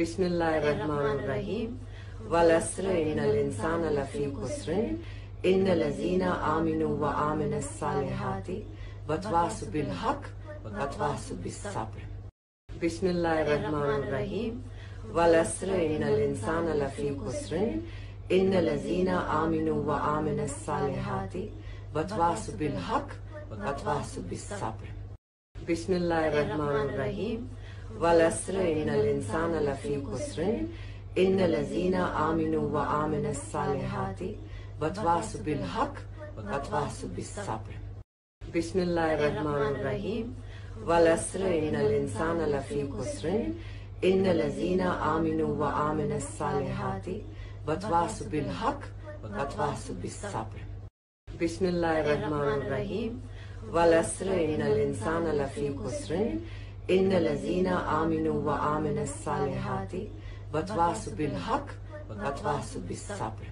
بسم الله الرحمن الرحيم والعصر إن الإنسان لفي خسر إن الذين آمنوا وآمنوا الصالحات وتواصوا بالحق وتواصوا بالصبر بسم الله الرحمن الرحيم والعصر إن الإنسان لفي خسر إن الذين آمنوا وآمنوا الصالحات وتواصوا بالحق وتواصوا بالصبر بسم الله الرحمن الرحيم والعصر إن الإنسان لفي خسر. إن الذين آمنوا وآمنوا الصالحات وتواصوا بالحق وتواصوا بالصبر. بسم الله الرحمن الرحيم. والعصر إن الإنسان لفي خسر. إن الذين آمنوا وآمنوا الصالحات وتواصوا بالحق وتواصوا بالصبر. بسم الله الرحمن الرحيم. والعصر إن الإنسان لفي خسر. إن الذين آمنوا وآمنوا الصالحات وتواصوا بالحق وتواصوا بالصبر